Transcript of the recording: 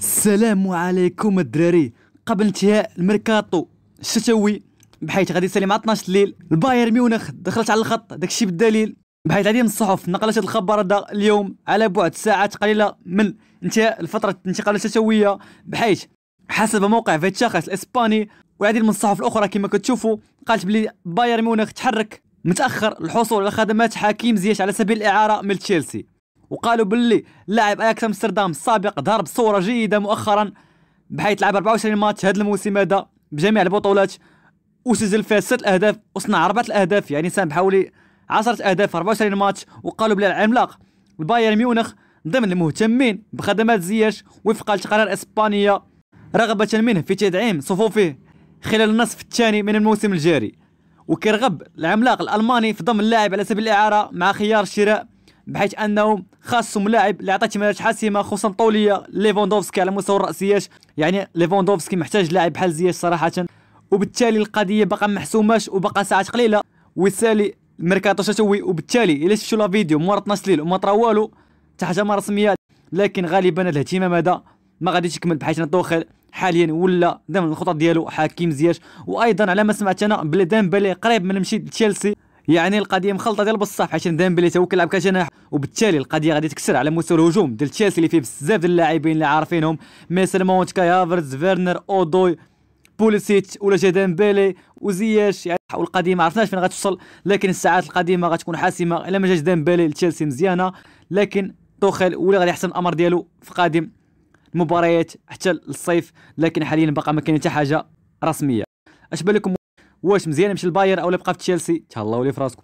السلام عليكم الدراري. قبل انتهاء الميركاتو الشتوي بحيث غادي يسالي مع 12 الليل. البايرن ميونخ دخلت على الخط داكشي بالدليل. بحيث العديد من الصحف نقلت الخبر هذا اليوم على بعد ساعات قليلة من انتهاء الفترة الانتقال الشتوية. بحيث حسب موقع فيتشاخس الإسباني والعديد من الصحف الأخرى كما كتشوفوا قالت بلي بايرن ميونخ تحرك متأخر الحصول على خدمات حكيم زياش على سبيل الإعارة من تشيلسي. وقالوا باللي لاعب اياكس أمستردام السابق ظهر بصوره جيدة مؤخرا بحيث لعب 24 ماتش هذا الموسم هذا بجميع البطولات. وسجل فيها ست أهداف وصنع أربعة الأهداف يعني ساهم بحوالي 10 أهداف 24 ماتش. وقالوا بلي العملاق البايرن ميونخ ضمن المهتمين بخدمات زياش وفقا لتقارير اسبانيه رغبة منه في تدعيم صفوفه خلال النصف الثاني من الموسم الجاري. وكيرغب العملاق الألماني في ضم اللاعب على سبيل الإعارة مع خيار الشراء بحيث أنه خاصهم لاعب اللي عطى احتمالات حاسمه خصوصا طولية. ليفاندوفسكي على مستوى الرأسيات. يعني ليفاندوفسكي محتاج لاعب بحال زياش صراحة. وبالتالي القضية بقى محسوماش وبقى ساعات قليلة. ويسالي الميركاتو شتوي وبالتالي إلا شفتوا لا فيديو مورا 12 ليل وما طرا والو. حتى ما رسمية. لكن غالبا الاهتمام هذا ما غاديش يكمل بحيث ان توخيل حاليا ولا ضمن الخطط ديالو حكيم زياش وأيضا على ما سمعت أنا بلي ديمبلي قريب من المشي لتشيلسي. يعني القضية مخلطة ديال بصح. حيت ديمبلي تو كيلعب كجناح وبالتالي القضية غادي تكسر على مستوى الهجوم ديال تشيلسي اللي فيه بزاف ديال اللاعبين اللي عارفينهم. ميسن مونت كاي هافرز فيرنر أودوي بوليسيتش ولا جا ديمبلي وزياش. يعني والقضية ما عرفناش فين غتوصل لكن الساعات القادمة غتكون حاسمة. إلا ما جاش ديمبلي لتشيلسي مزيانة لكن توخيل ولا غادي يحسن الأمر ديالو في قادم المباريات حتى الصيف لكن حاليا بقى ما كاين حتى حاجة رسمية. أش بالكم واش مزيان يمشي الباير أو يبقى في تشيلسي؟ تهلاو لي في راسكم